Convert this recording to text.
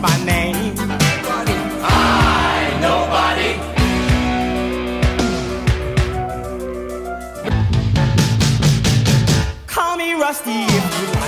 my name. Nobody. Nobody. Call me Rusty if you